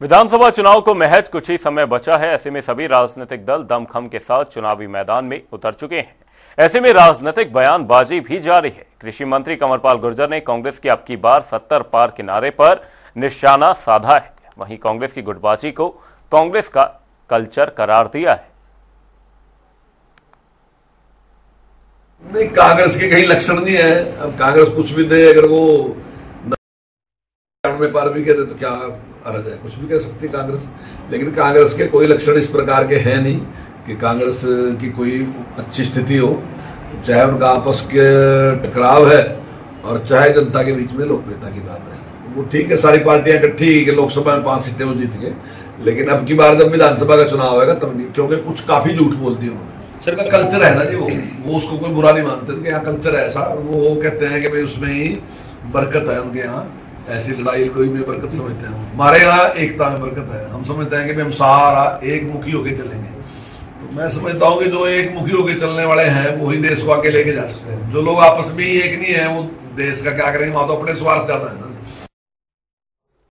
विधानसभा चुनाव को महज कुछ ही समय बचा है। ऐसे में सभी राजनीतिक दल दमखम के साथ चुनावी मैदान में उतर चुके हैं। ऐसे में राजनीतिक बयानबाजी भी जारी है। कृषि मंत्री कंवरपाल गुर्जर ने कांग्रेस की अब की बार सत्तर पार किनारे पर निशाना साधा है। वहीं कांग्रेस की गुटबाजी को कांग्रेस का कल्चर करार दिया है। नहीं, कांग्रेस के कहीं लक्षण नहीं है। अब कांग्रेस कुछ भी दे, अगर वो में पार भी कहते तो क्या अर्ज़ है। कुछ भी कह सकती है कांग्रेस। लेकिन कांग्रेस के कोई लक्षण इस प्रकार के हैं नहीं कि कांग्रेस की कोई अच्छी स्थिति हो। चाहे उनका आपस के टकराव है और चाहे जनता के बीच में लोकप्रियता की बात है। वो ठीक है, सारी पार्टियाँ इकट्ठी कि लोकसभा में पाँच सीटें वो जीत गए। लेकिन अब की बार जब विधानसभा का चुनाव होगा तब नहीं, क्योंकि कुछ काफ़ी झूठ बोलती है उन्होंने। सर का कल्चर है ना जी वो। वो उसको कोई बुरा नहीं मानते। कि यहाँ कल्चर है ऐसा। वो कहते हैं कि भाई उसमें ही बरकत है उनके यहाँ। ऐसी लड़ाई लड़ोई में बरकत समझते हैं हमारे यहाँ एकता में बरकत है। हम समझते हैं कि हम सारा एक मुखी होके चलेंगे। तो मैं समझता हूँ कि जो एक मुखी होके चलने वाले हैं, वो ही देश को आगे लेके जा सकते हैं। जो लोग आपस में ही एक नहीं है, वो देश का क्या करेंगे? वहाँ तो अपने स्वार्थ ज़्यादा है ना।